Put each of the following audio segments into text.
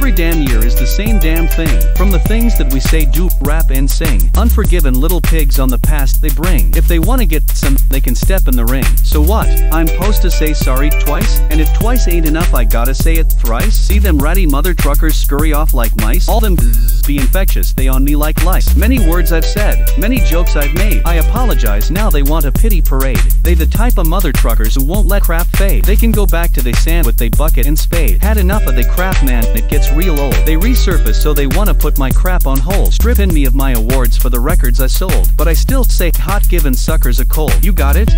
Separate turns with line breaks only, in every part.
Every damn year is the same damn thing. From the things that we say do, rap and sing. Unforgiven little pigs on the past they bring. If they wanna get some, they can step in the ring. So what? I'm supposed to say sorry twice? And if twice ain't enough I gotta say it thrice? See them ratty mother truckers scurry off like mice? All them be infectious, they on me like lice. Many words I've said, many jokes I've made. I apologize now they want a pity parade. They the type of mother truckers who won't let crap fade. They can go back to they sand with they bucket and spade. Had enough of they crap man, it gets real old. They resurface so they wanna put my crap on hold. Stripping me of my awards for the records I sold. But I still say hot giving suckers a cold. You got it?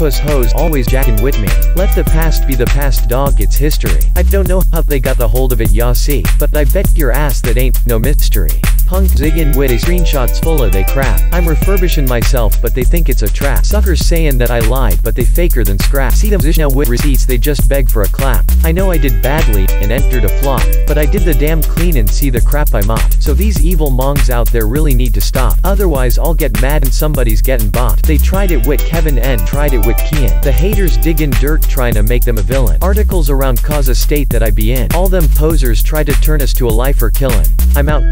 Sourpuss hoes always jackin' with me. Let the past be the past dog it's history. I don't know how they got the hold of it y'all see, but I bet your ass that ain't no mystery. Punk ziggin' with a screenshots full of they crap. I'm refurbishing myself but they think it's a trap. Suckers saying that I lied but they faker than scrap. See them now with receipts they just beg for a clap. I know I did badly and entered a flop, but I did the damn clean and see the crap I mopped. So these evil mongs out there really need to stop. Otherwise I'll get mad and somebody's getting bought. They tried it with Kevin N tried it with Kian. The haters diggin' dirt trying to make them a villain. Articles around cause a state that I be in. All them posers try to turn us to a life or killin'. I'm out.